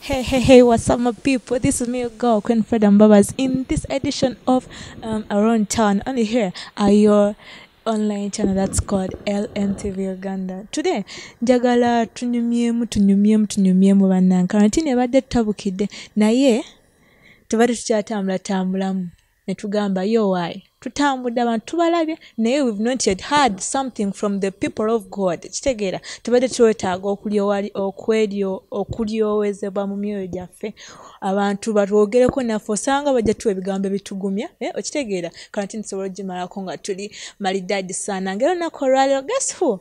Hey, hey, hey, what's up, my people? This is me, your girl, Queen Fred and Babas, in this edition of um, Around Town. Only here are your online channel that's called LNTV Uganda. Today, njagala tunyumyemu, tunyumyemu, tunyumyemu bannankana. Nti ebadde tutabukidde naye tubadde tukyatambula tambulamu ne tugamba yo why? Tutambudde abantu tubalabye. Naye we've not yet heard something from the people of god. Kitegeera tubadde twetaaga okulyowezebwa mu myoyo gyaffe. Abantu batwogereko naffe osanga bajja tuwa ebigambo ebitugumya eh, okitegeera? Kanti nsobola ogimalako nga tuli malidadi sana. Ngaero naku olwaliro guess who?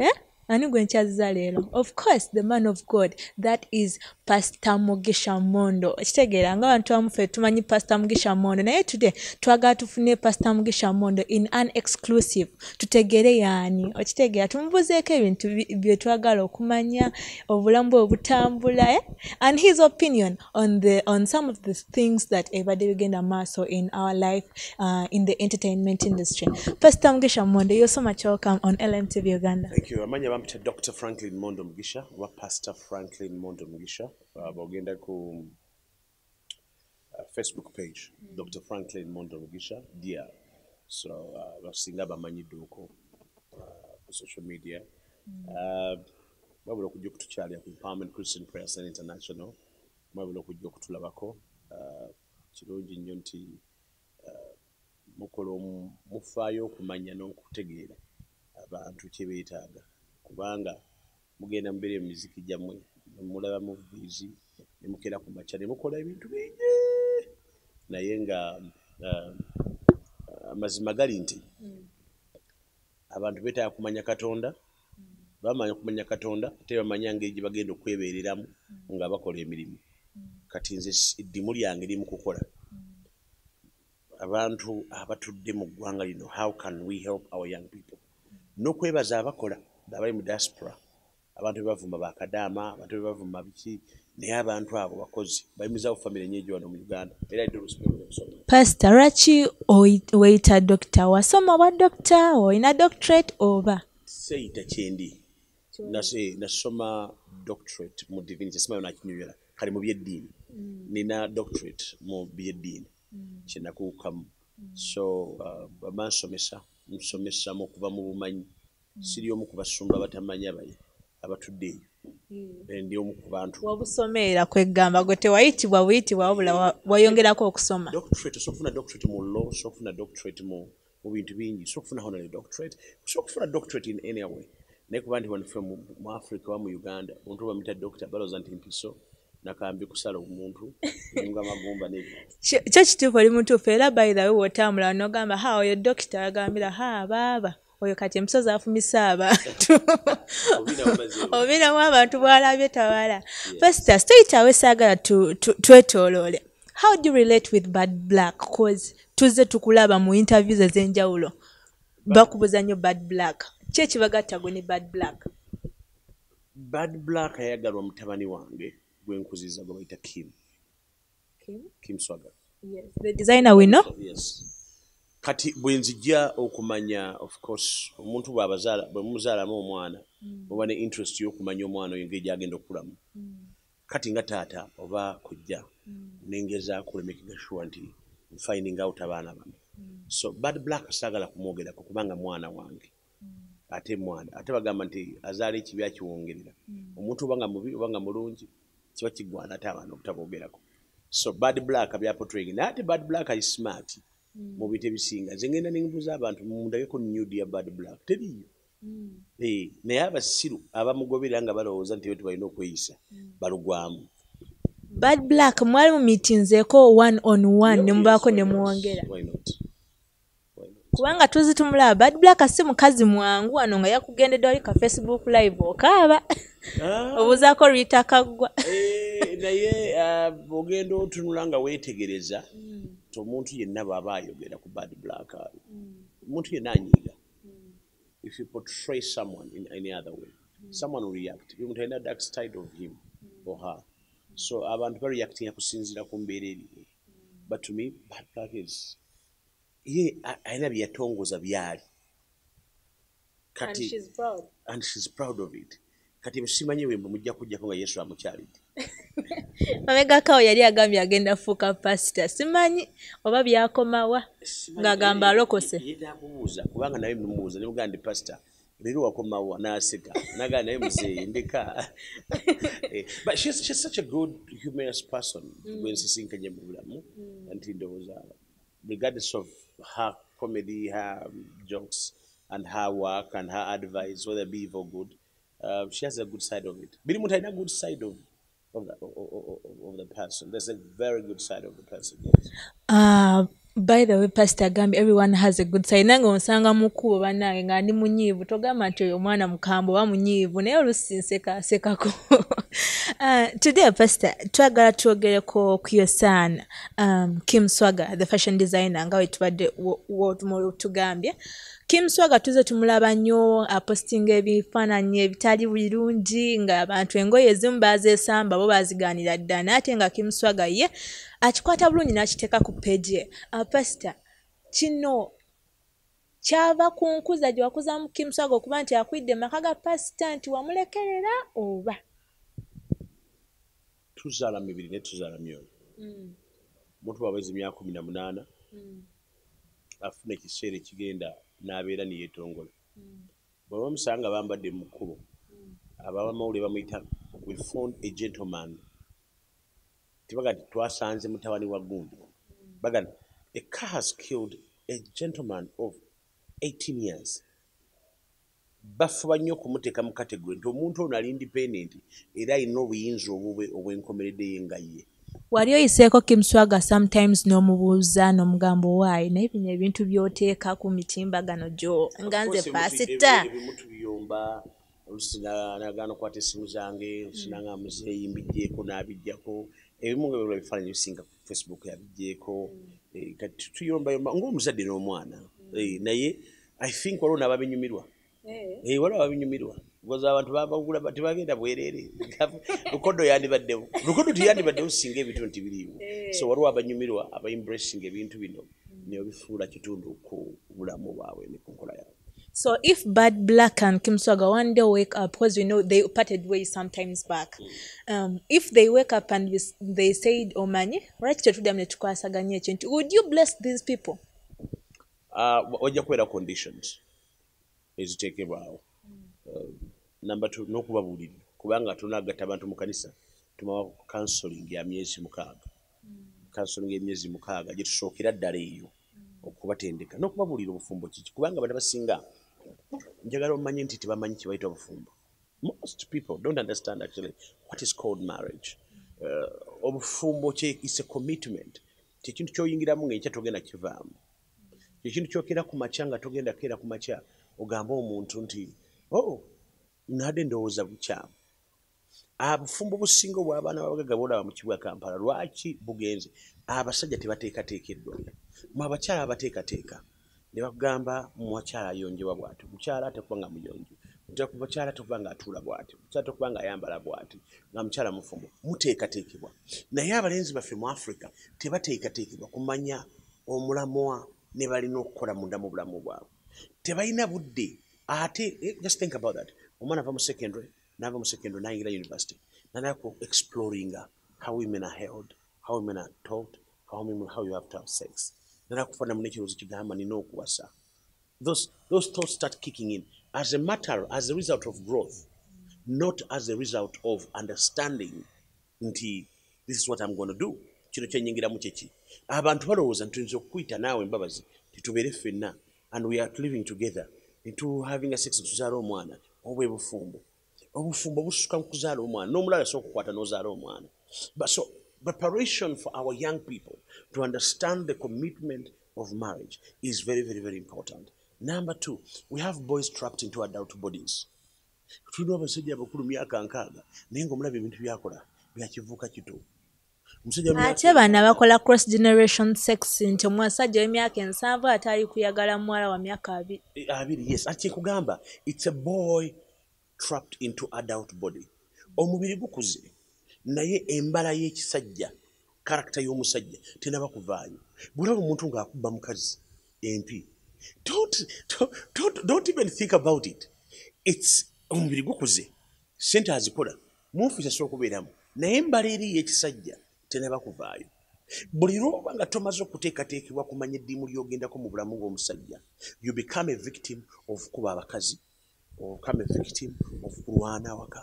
Eh? Ani gwe nkyaziza leero? Of course the man of god that is pastor mugisha mondo. Kitegeera nga abantu bamufe tumanyi pastor mugisha mondo. Naye today twagala tufune pastor mugisha mondo in an exclusive. Tutegere yaani? Okitegeera tumubuzeeko ebintu bye twagala okumanya obulamu bwe obutambula eh? and his opinion on, the, on some of the things that ebadde bigenda maaso in our life uh, in the entertainment industry. Pastor mugisha mondo you're so much welcome on lmtv uganda. Thank you. Amanya bampita Dr. Franklin Mondo Mugisha oba Pastor Franklin Mondo Mugisha uh, bwogenda ku uh, Facebook page Dr. Franklin Mondo Mugisha DR so uh, basinga bamanyidde okwo uh, ku social media. Uh, wabula okujja okutukyalira ku Empowerment Christian Prayer Center International. Mwabula okujja okutulabako uh, kirungi nnyo nti uh, mukola mufayo mufaayo okumanya n'okutegeera abantu kye beetaaga kubanga mugenda mubeera mu miziki gyammwe nemulaba muvizi nemukera ku makya nemukola ebintu bingi. Naye nga amazima gali nti abantu beetaaga kumanya katonda bamanya okumanya katonda ate bamanya ngeri gye bagenda okwebeereramu nga bakola emirimu. Kati nze eddimu lyange liri mu kukola. Abantu abatudde mu ggwanga lino how can we help our young people? N'okwebaza abakola abali mu diaspora abantu bebavuma bakadaama abantu bebavuma biki naye abantu abo bakozi bayimizawo famire nyejo wano mu uganda. Era pastor lwaki weyita dokita wasoma bwa dokita olina doctorate oba? Seeyita kyendi. Nasoma doctorate mu divinity. Simayo nakinyuyola kale mu byeddiini. Nina doctorate mu byeddiini. Kyenakuukamu so uh, bamansomesa nsomesa mu kuva mu bumanyi siri omu ku basumba batamanya baye abatudde eyo. Ndi omu ku bantu. Wabusomerera kwegamba gwe tewayitibwa buyitibwa wabula wa- wayongerako okusoma. Doctorate osobola okufuna doctorate mu law osobola okufuna doctorate mu mu bintu bingi osobola okufuna honorary doctorate osobola okufuna doctorate in any way. Naye kuba nti wanfe mu africa oba mu uganda omuntu bamuyita doctor balooza nti mpiso nakambi kusala omuntu nga magumba nebyo Kyo- kituufu oli mutuufu era way wotambula nogamba ha oyo dokita agambira ha baaba oyo kati emisozi afumisa abantu. Obinamu abantu bwalabye tawala festus tuyitawe saagala tu- tu- twetooloole. How do you relate with bad black? Cause tuzze tukulaba mu interviews ez'enjawulo. Bakubuza nnyo bad black. Ki ekibagatta gwe ne bad black? Bad black ayagalwa mutabani wange gwenkuziza gwe bayita kim. Kim? Swaga. The designer we know? Yes kati bwe nzijja okumanya of course omuntu bwabazaala bwe mumuzaalamu omwana oba ne interest y'okumanya omwana oyo engeri gyagenda okulamu. Kati nga taata oba kujja nengezaako olemekega sure nti finding out abaana bano. So bad black saagala kumwogerako kubanga mwana wange. Ate mwana ate bagamba nti azaala ekibi akiwongerera omuntu obanga mubi obanga mulungi kiba kigwana ate abaana obutabogerako. So bad black byapotraying naye ate bad black ali smart mu bintu ebisinga nze ngenda nembuuza abantu mundageko nude ya bad black teriyo. Eh, naye abasiru abamugoberera nga balowooza nti betu balina okweyisa balugwamu. Bad black mwali mumitinzeeko one on one ne mubaako ne muwongera Why not? Why not? kubanga tuzi tumulaba bad black si mukazi mwangu wano nga yakugendedde wali ka facebook live okaaba. Ah, obuuzaako luyita kaggwa eh, naye ah, bw'ogenda otunula nga weetegereza ti omuntu yenna bw'aba ayogera ku bad black ah, omuntu yenna anyiiga. If you portray someone in any other way someone will react. Omuntu alina dark side of him or her. So abantu bareactinga kusinziira ku mbeera eriwo but to me bad black is ye alina bye yatongoza byali. Kati and she's proud. of it. Kati simanyi bwe mujja kujjako nga yesu amukyalidde mabegakawo yali agambye agenda fuuka pasita. Simanyi? Oba byakomawa? Ng'agamba alokose. yetakubuuza kubanga naye mumubuuza nemugaa ndi pasita leero wakomawa? N'aseka. Nagaa naye muzeeyi ndeka. Eh, but she's, she's such a good humorous person gwensisinkanye mu bulamu nti ndowooza regardless of her comedy her um, jokes and her work and her advice whether be evil or good uh, she has a good side of it. Biri muntu alina good side of of the, of, of, of the person. There's a very good side of the person yes. Ah, by the way pastor agambye everyone has a good side. Nange onsanga mukubo bannange nga ndi munyiivu. Togamba nti oyo omwana mukambwe oba munyiivu naye olusi nsekasekako uh, today pastor twagala twogereko ku yosaana um, kim swaga the fashion designer nga wetubadde tugambye. Kim swaga tuze tumulaba nnyo apostinga ebifaananyi ebitali birungi nga abantu engoye ezimu bazeesamba bo bazigaanira ddala naye ate nga kim swaga ye akikwata bulungi n'akiteeka ku peegi ye. Uh, pastor kino kyava ku nkuza gye wakuzamu kim swaga okuba nti akwidde mu maka ga pasita nti wamulekerera oba tuzaala mibiri ne tuzaala myoyo omuntu bwaweza emyaka kumi na munaana afuna ekiseera ekigenda n'abeera neyeetongola bwe bamusanga bambadde mu kkubo abamawulire bamuyita we found a gentleman. Tebaga nti twasanze mutabani wa gundi. Baga nti a car has killed a gentleman of 18 years bafuba nnyo okumuteeka mu kategori nti omuntu ono ali independent era alina obuyinza obwenkomeredde ye nga ye. Wali oyiseeko kim swaga sometimes n'omubuuza n'omugamba owaayi naye bino ebintu by'oteeka ku mitimbagano gyo nga nze pasita ebimu tubiyomba. Olusi na- nagaana okukwata essimu zange olusi nanga muzeeyi mbijjeeko n'abijjako ebimu nga byola ebifaananyi bisinga ku facebook yabijjeeko Eh, kati tuyombayomba ng'omuzadde n'omwana. Eh, naye i think waliwo n'ababinyumirwa Eh, waliwo ababinyumirwa goza abantu babagula ba- tebagenda bwereere. Lukodo yandibaddewo. Lukodo tiyandibaddewo singa ebintu ntibiriiwo so waliwo abanyumirwa abaimbracing ebintu bino neobifuula kitundu ku bulamu bwabwe ne ku nkola yaabwe So if Bad Black and Kim Swaga one day wake up, because we know they parted ways sometimes back. Um, if they wake up and they said, Omanyi, right to them ekintu, would you bless these people? Ah, wa- wajja kubeera conditions eziteekebwawo two n'okubabuulirira kubanga tunagatta abantu mu kanisa tumawa counseling ya myezi mukaaga. Counseling emyezi mukaaga gye tusookera ddala eyo okubatendeka. N'okubabuulira obufumbo kiki? Kubanga abantu abasinga njagala omanye nti tebamanyi kye bayita obufumbo. Most people don't understand actually what is called marriage. Uh, obufumbo is a commitment. Kyekintu kyoyingiramu ngaenkya togenda kivaamu. Ekintu kyokera ku makya nga togenda keera ku makya ogambe omuntu nti oh nadde ndowooza bukyamu abufumbo businga obw'abaana babagaga bolaba mu kibuga kampala lwaki bugenze abasajja tebateekateekeddwa? Mu abakyala abateekateeka. Ne bagamba muwakyala ayonjebwa bw'ati? Mukyala atekuba nga muyonjo. Mukyala tekuba nga atuula bw'ati? Mukyala tekuba nga ayambala bw'ati? Nga mukyala mufumbo. Muteekateekebwa. Naye abalenzi baffe mu africa tebateekateekebwa kumanya omulamwa ne balina okukola munda mu bulamu bwabwe tebalina budde. Ate eh, just think about that. Omwana ava mu secondary n'ava mu secondary n'ayingira university nanaya ku exploring how women are held how women are taught how, women, how you have to have sex. Nanaya kufaanamu n'ekirowoozo kigamba nina okuwasa. Those, those thoughts start kicking in. As a matter as a result of growth not as a result of understanding nti this is what I'm going to do. Kino kyenyingiramu kyeki abantu balowooza nti tuyinza okukuyita naawe embabazi titubeere ffenna and we are living together into having a sex tuzaala omwana obwe bufumbo. Obufumbo busuka mu kuzaala omwana n'omulala so okukwata n'ozaala omwana. But so preparation for our young people to understand the commitment of marriage is very very very important. Number two we have boys trapped into adult bodies. Tulina abasajja abakulu myaka nkaaga naye ebintu byakola byakivuuka ate bano abakola cross generation sex nti omusajja w'emyaka ensanvu ate ali kuyagala muwala wa myaka abiri abiri yes. Ati kyekugamba its a boy trapped into adult body. Omubiri gukuze naye embala y'ekisajja karakita y'omusajja tenaba kuvaayo. Bwolaba omuntu ng'akuba mukazi empi don't, don't, don't, don't even think about it. Its omubiri gukuze sente azikola mu ofiisi asobola okubeeramu. Naye embala eri y'ekisajja tenaba kuvaayo buli lwoba nga tomaze okuteekateekebwa kumanya eddiimu ly'ogendako mu bulamu bw'omusajja you become a victim of kuba abakazi okame victim of kulwana waka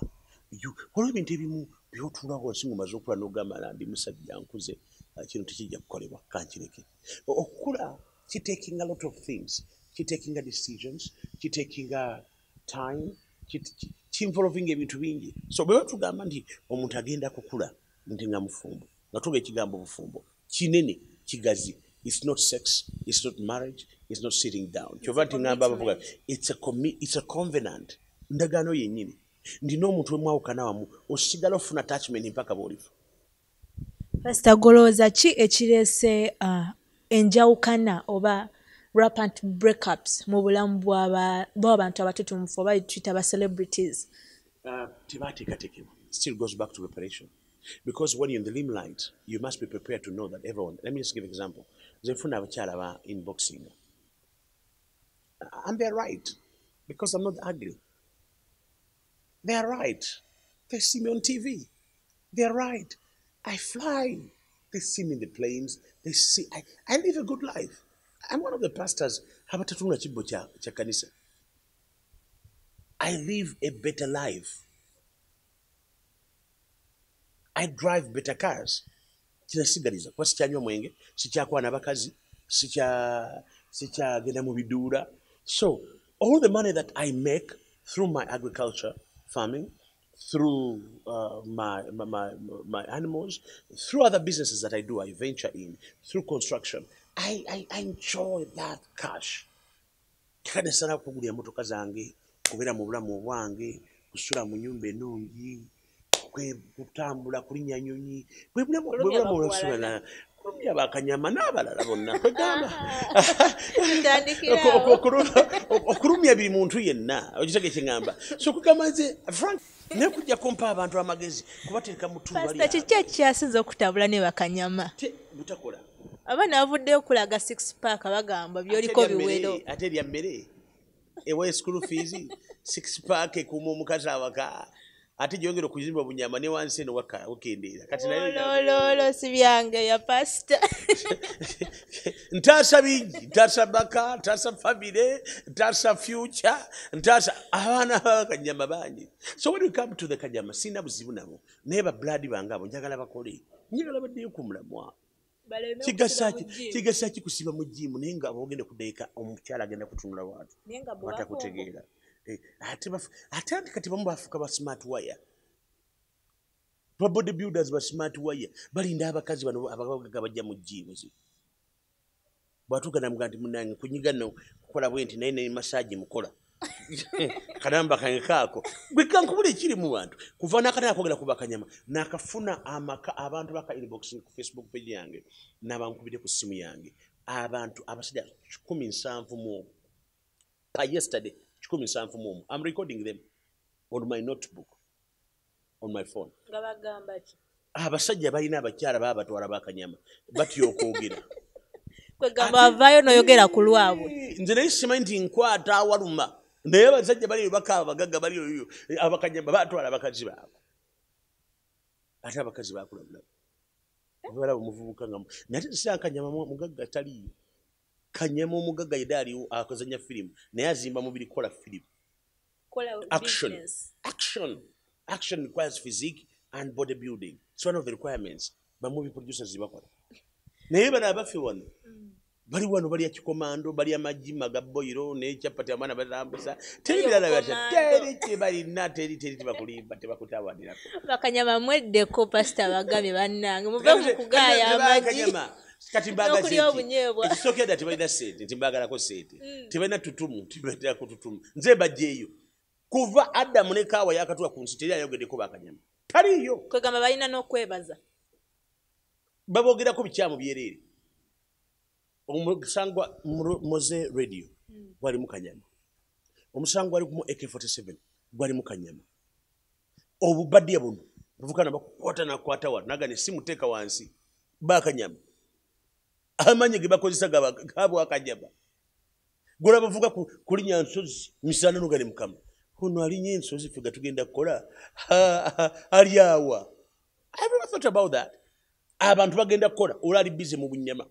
waliwo ebintu ebimu byotuulawo wansi mumaze okula n'ogamba na ndi musajja nkuze ah, kino tekijja kukolebwa kankireke. Okukula kitakinga lot of things kitakinga decisions kitakinga time kinvolvinga ebintu bingi. So bwe batugamba nti omuntu agenda kukula nti nga mufumbo nga tuga ekigambo bufumbo. Kinene kigazi. It's not sex it's not marriage it's not sitting down. Kyova nti ngamba abavuga it's a, it's a convenant. Ndagaano yennyini. Ndina omuntu wemwawukana wamu osigala ofuna attachment mpaka bwolifa. Pasita golooza ki ekireese uh, enjawukana oba rapant breakups mu bulamu bw'aba- bw'abantu abatutumufu oba tuyita ba celebrities? Uh, tebateekateekebwa still goes back to preparation because when you're in the limelight you must be prepared to know that everyone let me just give an example. Nze nfuna abakyala ba inboxing and they're right because i'm not ugly. They're right. They see me on tv they're right. I fly. They see me in the planes. They see i, I live a good life. I'm one of the pastors I live a better life. I drive better cars. kinasigaliza kuba sikyanywa mwenge sikyakwana bakazi sikya- sikyagenda mu biduula so all the money that i make through my agriculture farming through uh, my, my, my, animals through other businesses that i do i venture in through construction i, I, I enjoy that cash. Kale nsala kugula emotoka zange kubeera mu bulamu obwange kusula mu nyumba ennungi kutambula kulinnya nyonyi bwe bulamu- bwe Kulumya bakanyama n'abalala bonna kwegamba. Okulumya biri muntu yenna okitege kyeŋŋamba so kugamba nze frank naye kujja kumpa abantu amagezi kubateeka mu pasita kiki ekikyasinza okutabula ne bakanyama? Butakola. Abaana bavuddeyo okulaga six pack bagamba byoliko biwero. ate erya mmere. Ewa school fees six pack ekuuma omukazi awaka ate gyongera okuzimba obunyama ne wansi eno waka- wakendeera. Kati naye olololo si byange ya pasita ntaasa bingi ntaasa baka ntaasa famire ntaasa future ntaasa abaana babakanyama bangi. So when we come to the kanyama sina buzibu nabo naye babladi bange abo njagala bakole. Njagala baddeyo ku mulamwa. Kigasa ki- kigasa ki kusiba mu jimu naye nga bogenda kudeeka omukyala agenda kutunula watu batakutegeera. Eh, ate ati kati bamu bafuuka ba smart wire. Ba body builders ba smart wire. Balinda abakazi bano abagaga bajja mu jimu zi bwatuuka namuga nti munange kunyiga no kukola bwe nti naye ne massage mukola. Kanamba kange kaako. Gwe kankubula ekiri mu bantu kuva nakatana kwogera kuba kanyama nakafuna amaka abantu baka inbox ku facebook page yange nabankubire ku simu yange. Abantu abasajja kikumi nsanvu mu pa yesterday kikumi nsanvu mu omu i'm recording them on my notebook on my phone. Nga bagamba ki? Abasajja balina abakyala baba batwala bakanyama batya okwogera kwegamba bavaayo noyogera ku lwabwe. Nze naye simanyi nti nkwata awaluma. Naye abasajja bali bakaba abagagga bali oyo abakanyama batwala abakazi baabwe. Ate abakazi bakula bulabu balaba omuvubuka nga mu- nate sira kanyama mu- mugagga taliyo kanyama omugagga yedde aliwo akozanya firimu naye azimba mubiri kukola firimu action. Action. Action. Requires physique and body building. It's one of the requirements. Bamuvi producers bakola naye bano abaffe wano mm. Bali wano balya kikomando balya magima ga boiro nekyapati abaana batambuza teri birala Komando. teri kyebalina teri teri tebakulimba tebakutawanirako bakanyama mweddeko pasita bagambye bannange muve mu kugaaya amagi kati N'okulya obunyeebwa. ekisookera ddala tebalina sente timbagalako sente. Tebalina tutumu tibaterako tutumu nze bajjeeyo kuva adamu ne kaawa yakatuwa ku nsi teri ayogeddeko bakanyama. Taliyo. Kwegamba balina n'okwebaza. Babogerako bikyamu byereere omusangwa mu- moze radio gwalimu kanyama. Omusango gwali mu ak47 gwalimu kanyama. Obubadya buno buvukana bakukwata nakwata wano naga ne simuteeka wansi bakanyama amanyi ge bakozesa gabo akanyama gola bavuga ku- kulinya nsozi misana nogale mukama. Ono alinya ensozi fe gatugenda kukola? Ali awa. I never thought about that. abantu bagenda kukola olwali bize mu bunyama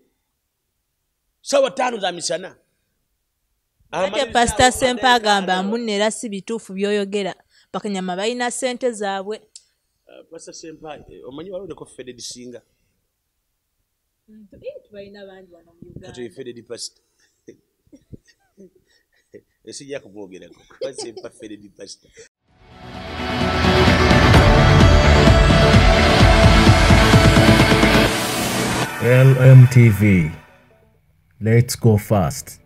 sawa ttaano za misana. Ate pasita sempa agamba mbunna era si bituufu by'oyogera. Bakanyama balina ssente zaabwe. Uh, pasita sempa eh, omanyi walondeko feded singa? Kati feded pasita esijja kumwogerako. Sempa feded pasita LMTV. Let's go fast.